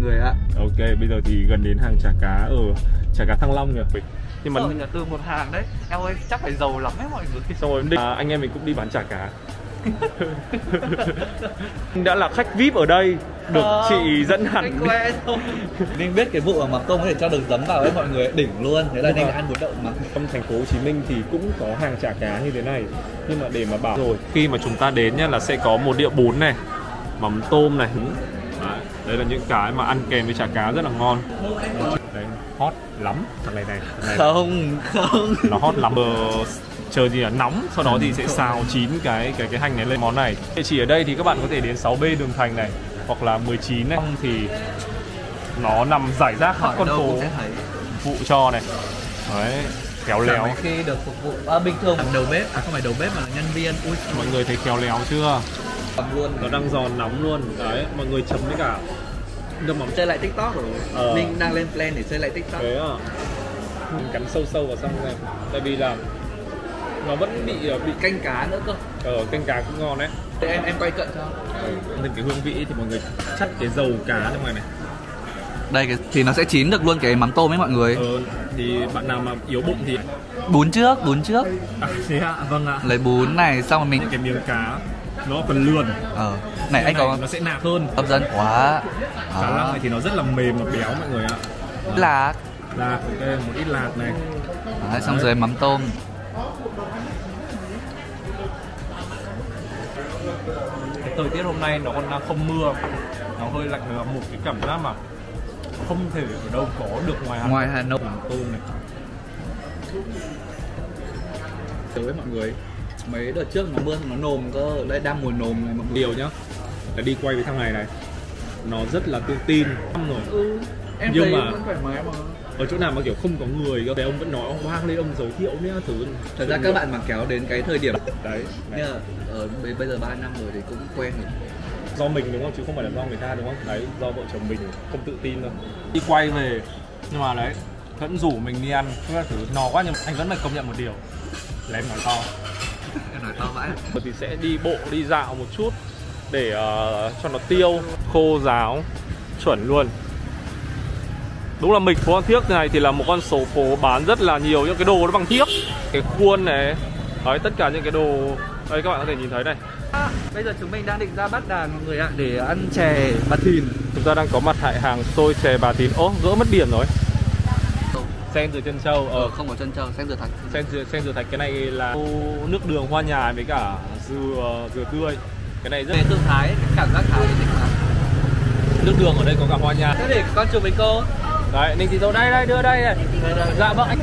người ạ. Ok, bây giờ thì gần đến hàng chả cá ở chả cá Thăng Long rồi. Nhưng mà Sợ nhà từ một hàng đấy. Em ơi chắc phải giàu lắm ấy mọi người. Xong rồi à, anh em mình cũng đi bán chả cá. đã là khách VIP ở đây, được Không, chị dẫn hẳn. Ninh biết cái vụ mà mắm tôm có thể cho được giấm vào ấy mọi người Đỉnh luôn. Thế là Ninh ăn bún đậu mắm Trong thành phố Hồ Chí Minh thì cũng có hàng chả cá như thế này. Nhưng mà để mà bảo rồi Khi mà chúng ta đến nhá là sẽ có một đĩa bún này Mắm tôm này Đấy, Đây là những cái mà ăn kèm với chả cá rất là ngon. Đấy, hot lắm. Thằng này này, thằng này Không, không. Nó hot lắm. Ờ, chờ gì là nóng sau đó thì sẽ xào chín cái cái cái hành này lên món này. Địa chỉ ở đây thì các bạn có thể đến 6B đường thành này hoặc là 19 này. Thì nó nằm giải rác khắp con phố. vụ cho này. Đấy khéo léo. khi được phục vụ à, bình thường. Đầu bếp. À không phải đầu bếp mà là nhân viên. Ui mọi người thấy khéo léo chưa luôn. Nó đang giòn nóng luôn. Đấy mọi người chấm với cả nước mắm. Chơi lại tiktok rồi. Ờ. ninh đang lên plan để chơi lại tiktok. Thế à? Mình cắn sâu sâu vào xong này tại vì là nó vẫn bị ờ, bị canh cá nữa cơ. Ở canh cá cũng ngon đấy. Để em em quay cận cho. Thêm cái hương vị thì mọi người chắt cái dầu cá ra ngoài này. Đây cái thì nó sẽ chín được luôn cái mắm tôm ấy mọi người. Ờ, thì bạn nào mà yếu bụng thì bún trước bún trước. À, thế ạ vâng ạ. Lấy bún này xong rồi mình cái miếng cá nó phần lườn. Ờ. Này anh có nó sẽ nạc hơn. hấp dẫn. Quá. Cá lăng Đó. này thì nó rất là mềm và béo mọi người ạ. Lạc. Lạc ok một ít lạc này. Đấy, xong rồi mắm tôm. Cái thời tiết hôm nay nó còn đang không mưa. Nó hơi lạnh là một cái cảm giác mà không thể ở đâu có được ngoài Hà ngoài Hà Nội. Làm tôm này. Tới mọi người mấy đợt trước nó mưa nó nồm cơ đây đang mùa nồm này mọi người điều nhá. Là đi quay với thằng này này. Nó rất là tự tin. Năm rồi. Ừ, em Nhưng thấy mà- vẫn thoải mái mà. ở chỗ nào mà kiểu không có người cơ ông vẫn nói ông hoang lên ông giới thiệu nhá thứ. Thật ra các bạn mà kéo đến cái thời điểm đấy như là ở bây- giờ 3 năm rồi thì cũng quen rồi. Do mình đúng không? Chứ không phải là do người ta đúng không? Đấy do vợ chồng mình không tự tin thôi. Đi quay về. Nhưng mà đấy vẫn rủ mình đi ăn các thứ. No quá nhưng mà anh vẫn phải công nhận một điều. Là em nói to em nói to vãi Rồi thì sẽ đi bộ đi dạo một chút để ờ, cho nó tiêu khô ráo chuẩn luôn. Đúng là mình phố Phan Thiết này thì là một con số phố bán rất là nhiều những cái đồ nó bằng thiếc. Cái khuôn này đấy tất cả những cái đồ. Đây các bạn có thể nhìn thấy này. Bây giờ chúng mình đang định ra bắt đàn mọi người ạ để ăn chè bà thìn. Chúng ta đang có mặt tại hàng xôi chè bà tín ố gỡ mất điểm rồi sen từ chân trâu ờ. Ờ không có chân trâu sen rửa thạch. Sen dừa sen dừa thạch cái này là nước đường hoa nhài với cả dừa dừa tươi. Cái này rất về tự thái cảm giác thái thì nước đường ở đây có cả hoa nhài thế để con chụp với cô. Đấy ninh thị dâu đây đây đưa đây này. Dạ vâng anh.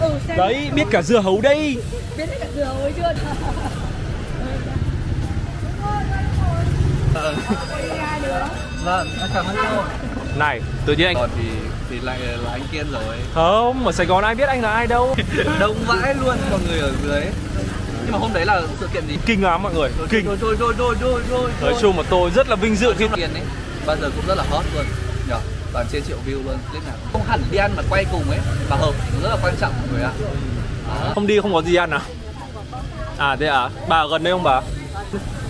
Ừ, xem. Đấy biết cả dừa hấu đây. Biết cả dừa hối chưa? Ờ. Vâng cảm ơn cô này tự nhiên anh còn thì thì lại là anh kiên rồi. Không ở sài gòn ai biết anh là ai đâu. Đông vãi luôn mọi người ở dưới nhưng mà hôm đấy là sự kiện gì? Kinh lắm mọi người kinh. rồi rồi rồi rồi rồi rồi nói chung mà tôi rất là vinh dự khi sự kiện ấy bao giờ cũng rất là hot luôn. Nhở toàn trên triệu view luôn clip nào. Không hẳn đi ăn mà quay cùng ấy và hợp rất là quan trọng mọi người ạ. Đó. không đi không có gì ăn à? À thế à? Bà ở gần đây không bà?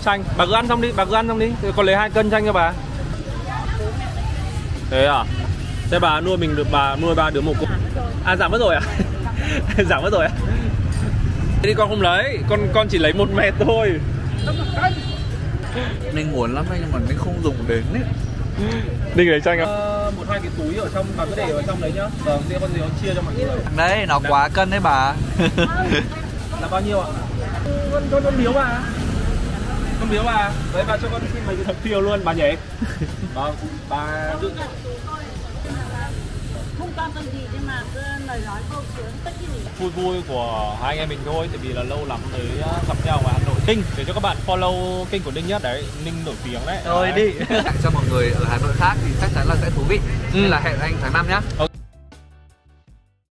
Chanh bà cứ ăn xong đi bà cứ ăn xong đi. Rồi còn lấy hai cân chanh cho bà. Thế à thế bà nuôi mình được bà nuôi ba đứa một cô à giảm mất rồi à? Giảm mất rồi à? Thế thì con không lấy con con chỉ lấy một mét thôi. Ninh muốn lắm đấy nhưng mà Ninh không dùng đến ấy. Ninh lấy chanh không? một hai cái túi ở trong bà cứ để ở trong đấy nhá. Vâng thế con gì con chia cho mọi người. Đấy, nó quá cân đấy bà. Là bao nhiêu ạ? Con con con biếu bà. Con biếu bà. Đấy bà cho con xin mấy cái thập tiêu luôn bà nhỉ vâng bà dự quan tâm gì nhưng mà cứ lời nói câu chuyện tất nhiên vui vui của hai anh em mình thôi tại vì là lâu lắm mới uh, gặp nhau ở Hà Nội. Ninh để cho các bạn follow kênh của Ninh nhất đấy Ninh nổi tiếng đấy. Thôi Đấy. đi Cho mọi người ở Hà Nội khác thì chắc chắn là sẽ thú vị. Ừ. Nên là hẹn anh tháng 5 nhá